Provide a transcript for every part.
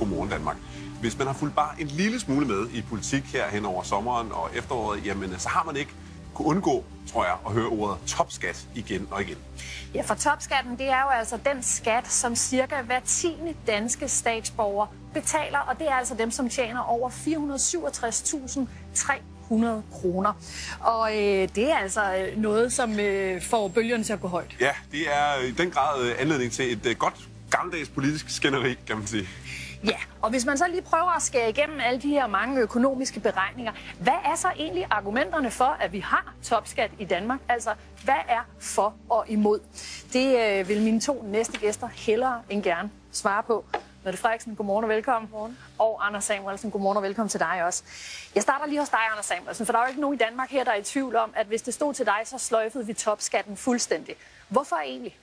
Godmorgen Danmark. Hvis man har fulgt bare en lille smule med i politik her hen over sommeren og efteråret, jamen så har man ikke kunne undgå, tror jeg, at høre ordet topskat igen og igen. Ja, for topskatten, det er jo altså den skat, som cirka hver tiende danske statsborger betaler, og det er altså dem, som tjener over 467.300 kroner. Og øh, det er altså øh, noget, som øh, får bølgerne til at gå højt. Ja, det er i den grad øh, anledning til et øh, godt gammeldags politisk skænderi, kan man sige. Ja, og hvis man så lige prøver at skære igennem alle de her mange økonomiske beregninger, hvad er så egentlig argumenterne for, at vi har topskat i Danmark? Altså, hvad er for og imod? Det øh, vil mine to næste gæster hellere end gerne svare på. Mette Frederiksen, godmorgen og velkommen. Godmorgen. Og Anders Samuelsen, godmorgen og velkommen til dig også. Jeg starter lige hos dig, Anders Samuelsen, for der er jo ikke nogen i Danmark her, der er i tvivl om, at hvis det stod til dig, så sløjfede vi topskatten fuldstændig. Hvorfor egentlig?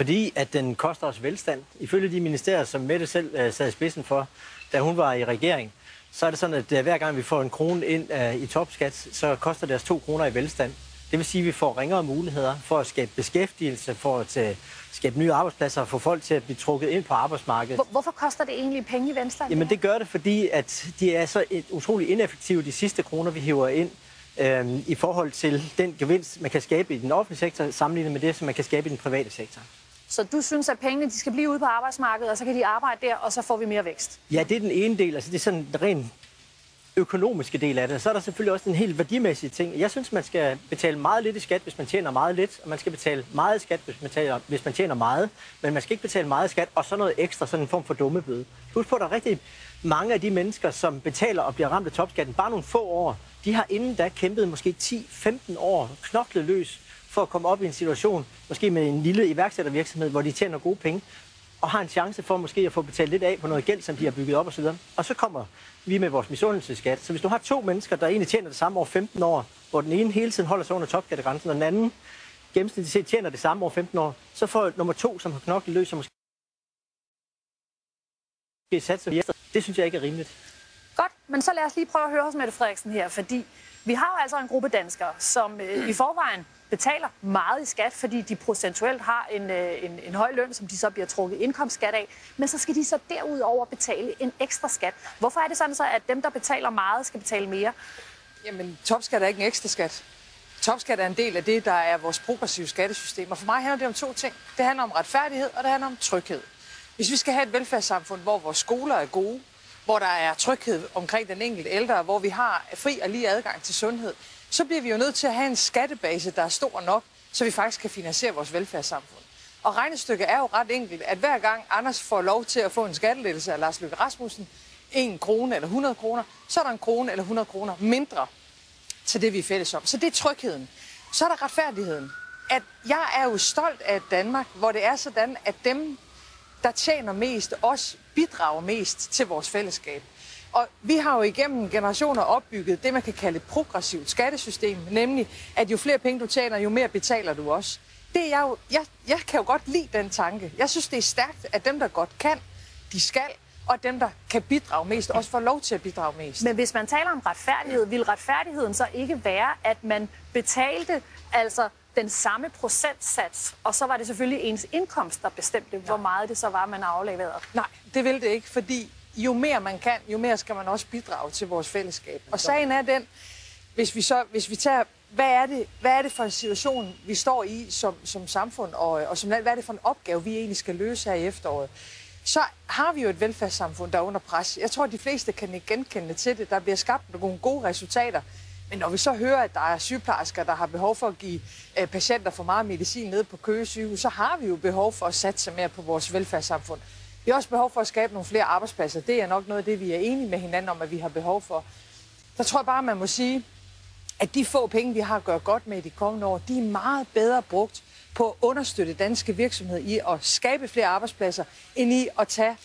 Fordi at den koster os velstand. Ifølge de ministerier, som Mette selv uh, sad i spidsen for, da hun var i regering, så er det sådan, at uh, hver gang vi får en krone ind uh, i topskat, så koster det os to kroner i velstand. Det vil sige, at vi får ringere muligheder for at skabe beskæftigelse, for at uh, skabe nye arbejdspladser og få folk til at blive trukket ind på arbejdsmarkedet. Hvor, hvorfor koster det egentlig penge i velstand? Jamen det gør det, fordi at de er så utrolig ineffektive, de sidste kroner, vi hiver ind, øh, i forhold til den gevinst, man kan skabe i den offentlige sektor, sammenlignet med det, som man kan skabe i den private sektor. Så du synes, at pengene de skal blive ude på arbejdsmarkedet, og så kan de arbejde der, og så får vi mere vækst? Ja, det er den ene del. Altså, det er sådan den rent økonomiske del af det. Så er der selvfølgelig også en helt værdimæssige ting. Jeg synes, man skal betale meget lidt i skat, hvis man tjener meget lidt, og man skal betale meget i skat, hvis man, tjener, hvis man tjener meget. Men man skal ikke betale meget i skat, og så noget ekstra, sådan en form for dummebøde. Husk på, at der er rigtig mange af de mennesker, som betaler og bliver ramt af topskatten, bare nogle få år, de har inden da kæmpet måske 10-15 år, knoklet løs, for at komme op i en situation, måske med en lille iværksættervirksomhed, hvor de tjener gode penge, og har en chance for måske at få betalt lidt af på noget gæld, som de har bygget op osv. Og så kommer vi med vores misundelseskat. Så hvis du har to mennesker, der egentlig tjener det samme over 15 år, hvor den ene hele tiden holder sig under topskattegrænsen, og den anden gennemsnitligt set tjener det samme over 15 år, så får nummer to, som har knoklet løs, som måske sat sig Det synes jeg ikke er rimeligt. Godt, men så lad os lige prøve at høre hos Mette Frederiksen her, fordi vi har jo altså en gruppe danskere, som øh, i forvejen betaler meget i skat, fordi de procentuelt har en, øh, en, en høj løn, som de så bliver trukket indkomstskat af. Men så skal de så derudover betale en ekstra skat. Hvorfor er det sådan så, at dem, der betaler meget, skal betale mere? Jamen, topskat er ikke en ekstra skat. Topskat er en del af det, der er vores progressive skattesystem. Og for mig handler det om to ting. Det handler om retfærdighed, og det handler om tryghed. Hvis vi skal have et velfærdssamfund, hvor vores skoler er gode, hvor der er tryghed omkring den enkelte ældre, hvor vi har fri og lige adgang til sundhed, så bliver vi jo nødt til at have en skattebase, der er stor nok, så vi faktisk kan finansiere vores velfærdssamfund. Og regnestykket er jo ret enkelt, at hver gang Anders får lov til at få en skattelettelse af Lars Løkke Rasmussen, 1 krone eller 100 kroner, så er der en krone eller 100 kroner mindre til det, vi er fælles om. Så det er trygheden. Så er der retfærdigheden. At jeg er jo stolt af Danmark, hvor det er sådan, at dem, der tjener mest, også bidrager mest til vores fællesskab. Og vi har jo igennem generationer opbygget det, man kan kalde et progressivt skattesystem, nemlig at jo flere penge du tjener, jo mere betaler du også. Det er jeg, jo, jeg, jeg kan jo godt lide den tanke. Jeg synes, det er stærkt, at dem, der godt kan, de skal, og dem, der kan bidrage mest, også får lov til at bidrage mest. Men hvis man taler om retfærdighed, vil retfærdigheden så ikke være, at man betalte altså den samme procentsats, og så var det selvfølgelig ens indkomst, der bestemte, hvor meget det så var, man afleverede? Nej, det vil det ikke, fordi jo mere man kan, jo mere skal man også bidrage til vores fællesskab. Og sagen er den, hvis vi, så, hvis vi tager, hvad er, det, hvad er det for en situation, vi står i som, som samfund, og, og som land, hvad er det for en opgave, vi egentlig skal løse her i efteråret, så har vi jo et velfærdssamfund, der er under pres. Jeg tror, at de fleste kan ikke genkende til det. Der bliver skabt nogle gode resultater. Men når vi så hører, at der er sygeplejersker, der har behov for at give øh, patienter for meget medicin ned på Køge sygehus, så har vi jo behov for at satse mere på vores velfærdssamfund. Vi har også behov for at skabe nogle flere arbejdspladser. Det er nok noget af det, vi er enige med hinanden om, at vi har behov for. Så tror jeg bare, man må sige, at de få penge, vi har at gøre godt med i de kommende år, de er meget bedre brugt på at understøtte danske virksomheder i at skabe flere arbejdspladser, end i at tage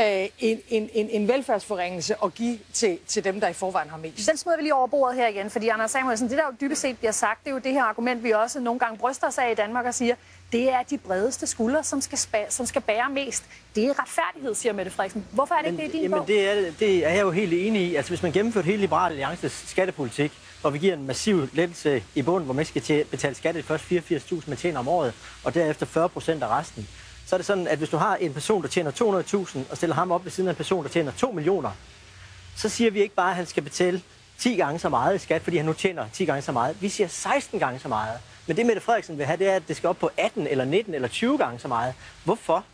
øh, en, en, en, en velfærdsforringelse og give til, til dem, der i forvejen har mest. Den smider vi lige over bordet her igen, fordi Anders Samuelsen, det der jo dybest set bliver sagt, det er jo det her argument, vi også nogle gange bryster os af i Danmark og siger, det er de bredeste skuldre, som skal, som skal bære mest. Det er retfærdighed, siger Mette Frederiksen. Hvorfor er det ikke det i din jamen, bog? Det er, det er jeg jo helt enig i. Altså, hvis man gennemfører hele Liberale Alliances skattepolitik, hvor vi giver en massiv lettelse i bunden, hvor man skal betale skat de første 84.000, man tjener om året, og derefter 40 procent af resten, så er det sådan, at hvis du har en person, der tjener 200.000, og stiller ham op ved siden af en person, der tjener 2 millioner, så siger vi ikke bare, at han skal betale 10 gange så meget i skat, fordi han nu tjener 10 gange så meget. Vi siger 16 gange så meget. Men det, Mette Frederiksen vil have, det er, at det skal op på 18 eller 19 eller 20 gange så meget. Hvorfor?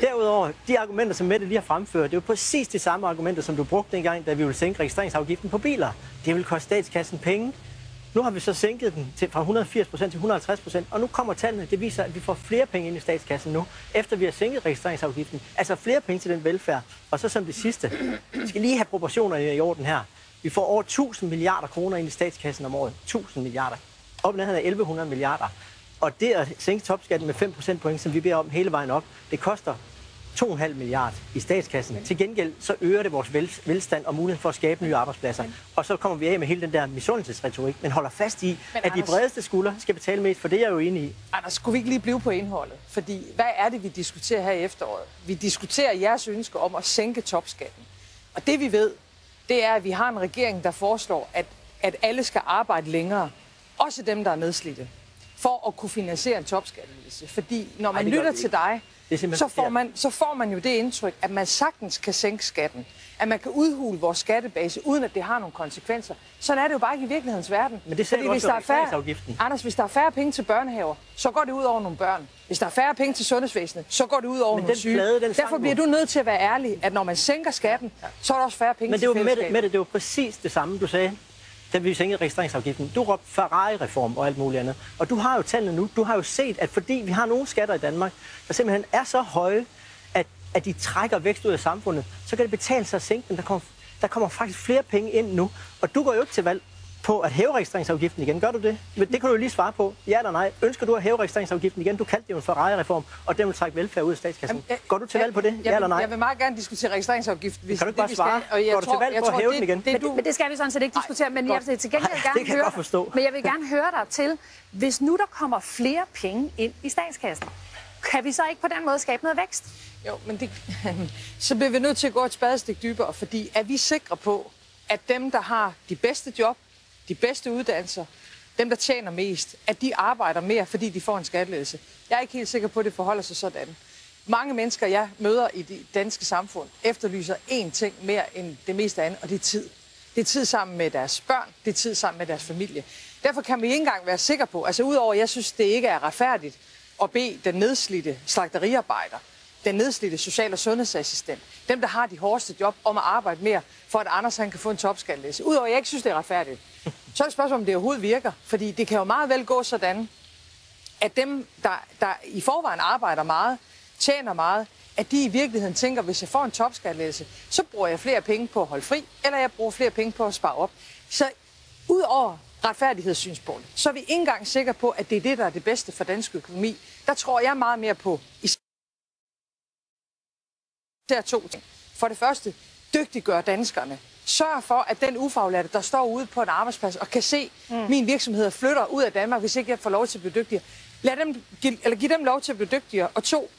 Derudover, de argumenter, som Mette lige har fremført, det er jo præcis de samme argumenter, som du brugte dengang, da vi ville sænke registreringsafgiften på biler. Det vil koste statskassen penge. Nu har vi så sænket den til, fra 180% til 150% og nu kommer tallene. Det viser, at vi får flere penge ind i statskassen nu, efter vi har sænket registreringsafgiften. Altså flere penge til den velfærd. Og så som det sidste, vi skal lige have proportionerne i orden her. Vi får over 1000 milliarder kroner ind i statskassen om året. 1000 milliarder. Op nærheden af 1100 milliarder. Og det at sænke topskatten med 5 procentpoint, som vi beder om hele vejen op, det koster 2,5 milliard i statskassen. Til gengæld så øger det vores vel, velstand og muligheden for at skabe nye arbejdspladser. Og så kommer vi af med hele den der misundelsesretorik, men holder fast i, men, at de bredeste skuldre skal betale mest, for det er jeg jo enig i. Anders, skulle vi ikke lige blive på indholdet? Fordi hvad er det, vi diskuterer her i efteråret? Vi diskuterer jeres ønske om at sænke topskatten. Og det vi ved, det er, at vi har en regering, der foreslår, at, at alle skal arbejde længere. Også dem, der er nedslidte. For at kunne finansiere en topskattelse. Fordi når man Ej, lytter til dig, så får, man, så får man jo det indtryk, at man sagtens kan sænke skatten. At man kan udhule vores skattebase, uden at det har nogle konsekvenser. Sådan er det jo bare ikke i virkelighedens verden. Men det Fordi hvis der er færre, Anders, hvis der er færre penge til børnehaver, så går det ud over nogle børn. Hvis der er færre penge til sundhedsvæsenet, så går det ud over Men nogle syge. Plade, den Derfor bliver du nødt til at være ærlig, at når man sænker skatten, så er der også færre penge Men det til fællesskabet. Men det, det, det var præcis det samme, du sagde da vi sænkede registreringsafgiften. Du råbte Ferrari-reform og alt muligt andet. Og du har jo tallene nu. Du har jo set, at fordi vi har nogle skatter i Danmark, der simpelthen er så høje, at, at de trækker vækst ud af samfundet, så kan det betale sig at sænke dem. Der kommer, der kommer faktisk flere penge ind nu. Og du går jo ikke til valg på at hæve registreringsafgiften igen. Gør du det? Men det kan du lige svare på. Ja eller nej. Ønsker du at hæve registreringsafgiften igen? Du kaldte det jo en Ferrari-reform, og den vil trække velfærd ud af statskassen. Jamen, Går du til valg på det? Ja eller nej? Jeg vil meget gerne diskutere registreringsafgiften. Hvis kan du ikke bare det, svare? Skal, og jeg Går du til valg på at hæve det, den igen? Det, det, men det skal vi sådan set ikke diskutere, men jeg vil til gengæld Ej, gerne det kan høre jeg forstå. Men jeg vil gerne høre dig til, hvis nu der kommer flere penge ind i statskassen, kan vi så ikke på den måde skabe noget vækst? Jo, men det, så bliver vi nødt til at gå et spadestik dybere, fordi er vi sikre på, at dem, der har de bedste job, de bedste uddannelser, dem, der tjener mest, at de arbejder mere, fordi de får en skatteledelse. Jeg er ikke helt sikker på, at det forholder sig sådan. Mange mennesker, jeg møder i det danske samfund, efterlyser én ting mere end det meste andet, og det er tid. Det er tid sammen med deres børn, det er tid sammen med deres familie. Derfor kan vi ikke engang være sikre på, altså udover, at jeg synes, det ikke er retfærdigt at bede den nedslidte slagteriarbejder, den nedslidte social- og sundhedsassistent, dem, der har de hårdeste job, om at arbejde mere, for at Anders han kan få en topskattelæse. Udover at jeg ikke synes, det er retfærdigt, så er det spørgsmål, om det overhovedet virker. Fordi det kan jo meget vel gå sådan, at dem, der, der i forvejen arbejder meget, tjener meget, at de i virkeligheden tænker, hvis jeg får en topskattelæse, så bruger jeg flere penge på at holde fri, eller jeg bruger flere penge på at spare op. Så ud over retfærdighedssynspunkt, så er vi ikke engang sikre på, at det er det, der er det bedste for dansk økonomi. Der tror jeg meget mere på især to ting. For det første, dygtiggør danskerne Sørg for, at den ufaglærte, der står ude på en arbejdsplads og kan se, mm. min virksomhed flytter ud af Danmark, hvis ikke jeg får lov til at blive dygtigere. Lad dem, eller giv dem lov til at blive dygtigere. Og to,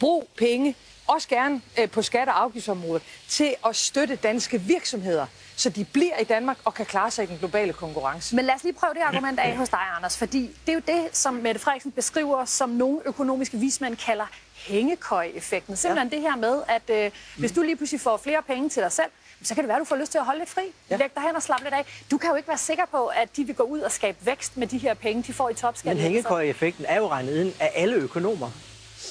brug penge, også gerne øh, på skatte- og afgiftsområdet, til at støtte danske virksomheder, så de bliver i Danmark og kan klare sig i den globale konkurrence. Men lad os lige prøve det argument af hos dig, Anders, fordi det er jo det, som Mette Frederiksen beskriver, som nogle økonomiske vismænd kalder hængekøj-effekten. Simpelthen ja. det her med, at øh, hvis du lige pludselig får flere penge til dig selv, så kan det være, at du får lyst til at holde lidt fri. Ja. Læg dig hen og slappe lidt af. Du kan jo ikke være sikker på, at de vil gå ud og skabe vækst med de her penge, de får i topskat. Men hængekøj-effekten er jo regnet ind af alle økonomer.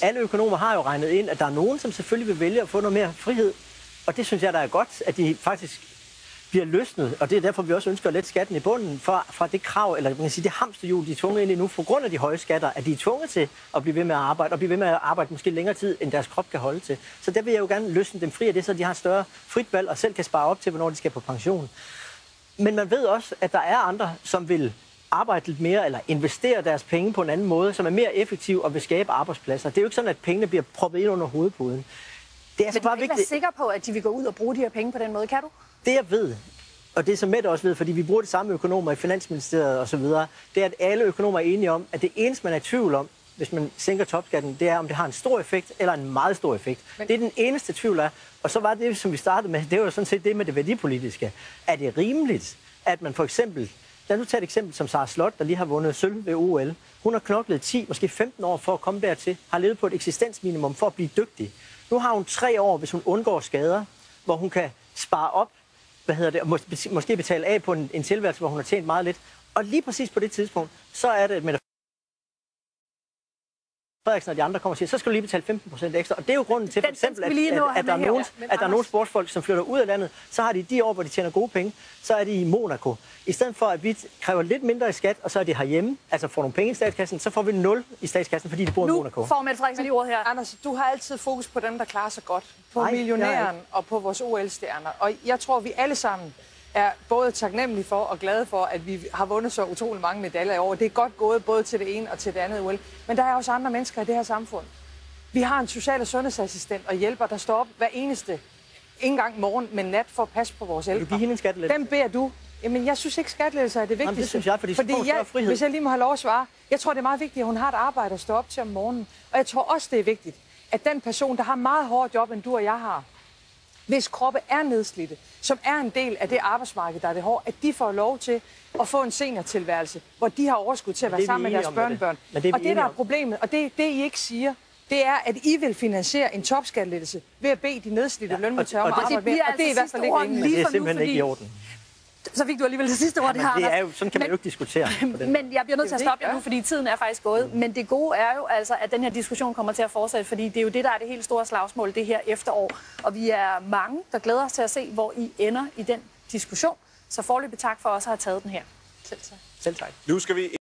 Alle økonomer har jo regnet ind, at der er nogen, som selvfølgelig vil vælge at få noget mere frihed. Og det synes jeg, der er godt, at de faktisk bliver løsnet, og det er derfor, vi også ønsker at lette skatten i bunden fra, fra det krav, eller man kan sige, det hamsterhjul, de er tvunget ind i nu, på grund af de høje skatter, at de er tvunget til at blive ved med at arbejde, og blive ved med at arbejde måske længere tid, end deres krop kan holde til. Så der vil jeg jo gerne løsne dem fri af det, så de har større frit valg, og selv kan spare op til, hvornår de skal på pension. Men man ved også, at der er andre, som vil arbejde lidt mere, eller investere deres penge på en anden måde, som er mere effektiv og vil skabe arbejdspladser. Det er jo ikke sådan, at pengene bliver proppet ind under hovedpuden. Det er altså Men du bare kan ikke vigtigt. være sikker på, at de vil gå ud og bruge de her penge på den måde, kan du? Det jeg ved, og det som Mette også ved, fordi vi bruger de samme økonomer i Finansministeriet osv., det er, at alle økonomer er enige om, at det eneste, man er i tvivl om, hvis man sænker topskatten, det er, om det har en stor effekt eller en meget stor effekt. Men... Det er den eneste tvivl af. Og så var det, som vi startede med, det var jo sådan set det med det værdipolitiske. Er det rimeligt, at man for eksempel Lad nu tage et eksempel som Sara Slot, der lige har vundet sølv ved OL. Hun har knoklet 10, måske 15 år for at komme dertil, har levet på et eksistensminimum for at blive dygtig. Nu har hun tre år, hvis hun undgår skader, hvor hun kan spare op, hvad hedder det, og mås- måske betale af på en, en tilværelse, hvor hun har tjent meget lidt. Og lige præcis på det tidspunkt, så er det, at Mette Frederiksen og de andre kommer og siger, så skal du lige betale 15 procent ekstra. Og det er jo grunden til, for eksempel, at, at at, der er nogen, Ja, at der er nogle Anders- sportsfolk, som flytter ud af landet, så har de de år, hvor de tjener gode penge, så er de i Monaco. I stedet for, at vi kræver lidt mindre i skat, og så er de herhjemme, altså får nogle penge i statskassen, så får vi 0 i statskassen, fordi de bor i Nu Monaco. får Mette Frederiksen lige ordet her. Anders, du har altid fokus på dem, der klarer sig godt. På Nej, millionæren og på vores OL-stjerner. Og jeg tror, vi alle sammen er både taknemmelige for og glade for, at vi har vundet så utrolig mange medaljer i år. Det er godt gået både til det ene og til det andet OL. Men der er også andre mennesker i det her samfund. Vi har en social- og sundhedsassistent og hjælper, der står op hver eneste, ikke engang morgen, men nat for at passe på vores Vil du ældre. give hende en skattelettelse? Dem beder du. Jamen, jeg synes ikke, skattelettelser er det vigtigste. det synes jeg, fordi hun jeg, frihed. Hvis jeg lige må have lov at svare. Jeg tror, det er meget vigtigt, at hun har et arbejde at stå op til om morgenen. Og jeg tror også, det er vigtigt, at den person, der har meget hårdere job, end du og jeg har, hvis kroppe er nedslidte, som er en del af det arbejdsmarked, der er det hårde, at de får lov til at få en seniortilværelse, hvor de har overskud til at være det sammen med deres om, børnebørn. Det vi og det, der er problemet, og det, det I ikke siger, det er, at I vil finansiere en topskattelettelse ved at bede de nedslidte ja, lønmodtagere om og at det- arbejde det mere. Og det er i altså hvert fald ikke rimeligt. Det er for nu, simpelthen ikke i fordi- orden. Så fik du alligevel det sidste ord, det Men her, det er jo, sådan kan man Men- jo ikke diskutere på den Men jeg bliver nødt til at Det stoppe det, jer nu, fordi tiden er faktisk gået. Men det gode er jo altså, at den her diskussion kommer til at fortsætte, fordi det er jo det, der er det helt store slagsmål det her efterår. Og vi er mange, der glæder os til at se, hvor I ender i den diskussion. Så forløbig tak for også at have taget den her. Selv tak. Selv tak. Nu skal vi